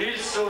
He's so...